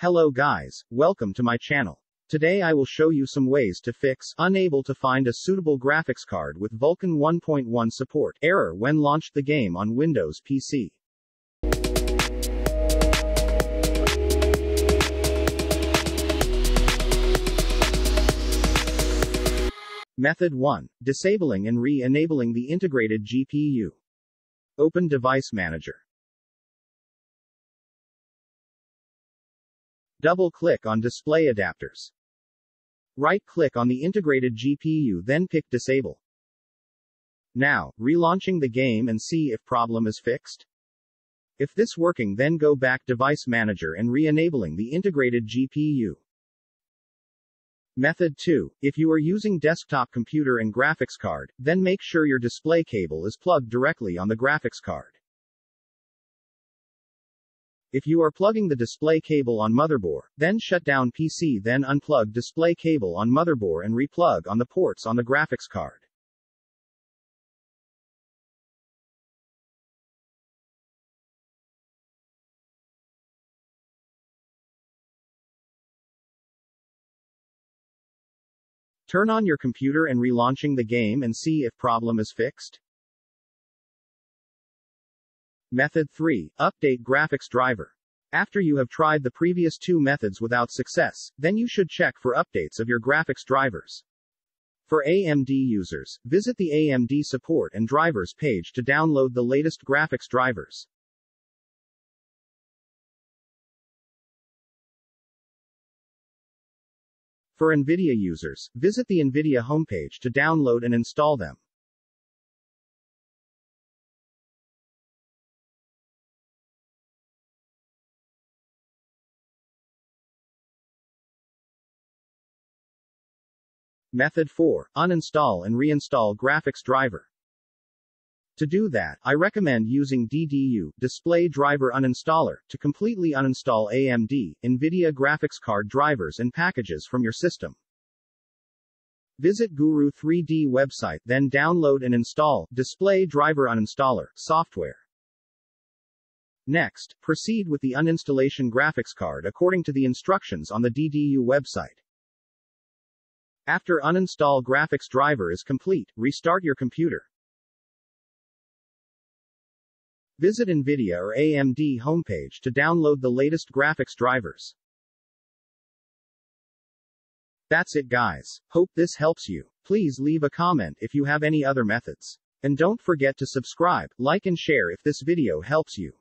Hello guys, welcome to my channel. Today I will show you some ways to fix unable to find a suitable graphics card with Vulkan 1.1 support error when launched the game on Windows PC. Method 1. Disabling and re-enabling the integrated GPU. Open Device Manager. Double-click on Display Adapters. Right-click on the integrated GPU then pick Disable. Now, relaunching the game and see if problem is fixed. If this working then go back Device Manager and re-enabling the integrated GPU. Method 2. If you are using desktop computer and graphics card, then make sure your display cable is plugged directly on the graphics card. If you are plugging the display cable on motherboard, then shut down PC then unplug display cable on motherboard and replug on the ports on the graphics card. Turn on your computer and relaunching the game and see if problem is fixed. Method 3. Update graphics driver. After you have tried the previous two methods without success, then you should check for updates of your graphics drivers. For AMD users, visit the AMD support and drivers page to download the latest graphics drivers. For NVIDIA users, visit the NVIDIA homepage to download and install them. Method 4. Uninstall and reinstall graphics driver. To do that, I recommend using DDU, Display Driver Uninstaller, to completely uninstall AMD, NVIDIA graphics card drivers and packages from your system. Visit Guru 3D website, then download and install Display Driver Uninstaller software. Next, proceed with the uninstallation graphics card according to the instructions on the DDU website. After uninstall graphics driver is complete, restart your computer. Visit NVIDIA or AMD homepage to download the latest graphics drivers. That's it guys. Hope this helps you. Please leave a comment if you have any other methods. And don't forget to subscribe, like and share if this video helps you.